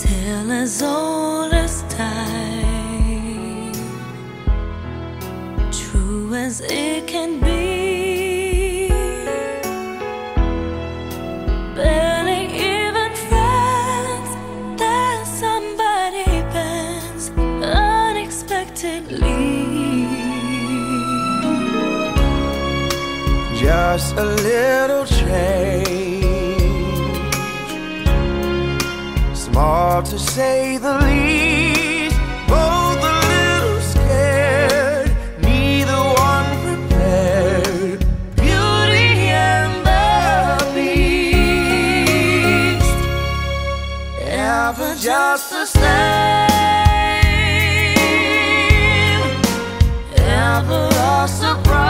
Tell as old as time, true as it can be. Barely even friends that somebody bends unexpectedly. Just a little say the least. Both a little scared, neither one prepared. Beauty and the Beast, ever just the same, ever a surprise,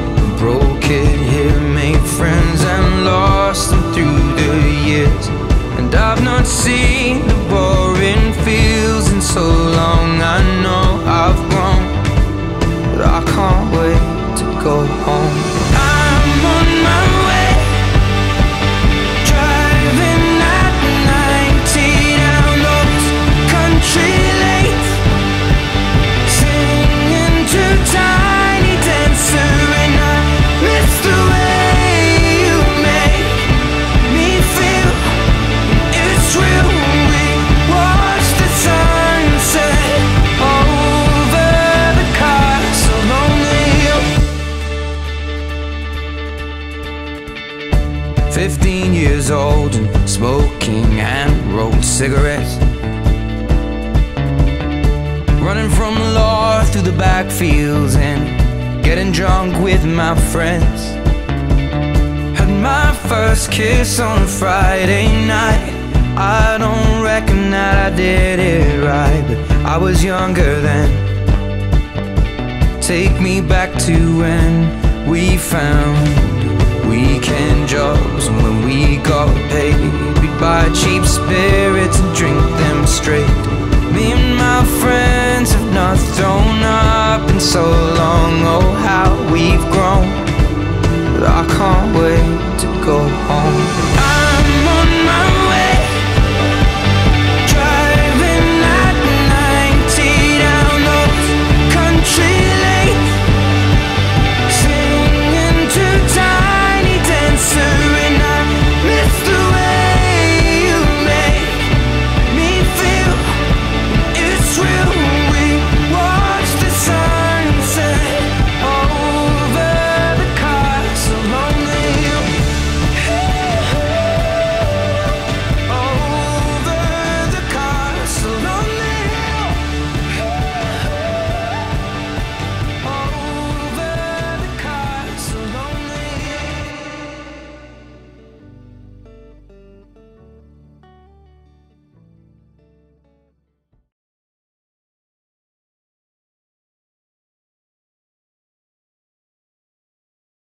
broke it here, made friends and lost them through the years. And I've not seen the boring fields 15 years old and smoking and rolled cigarettes. Running from the law through the backfields and getting drunk with my friends. Had my first kiss on a Friday night. I don't reckon that I did it right, but I was younger then. Take me back to when we found weekend jobs and when we got paid. We'd buy cheap spirits and drink them straight. Me and my friends have not thrown up in so long. Oh, how we've grown. But I can't wait to go home.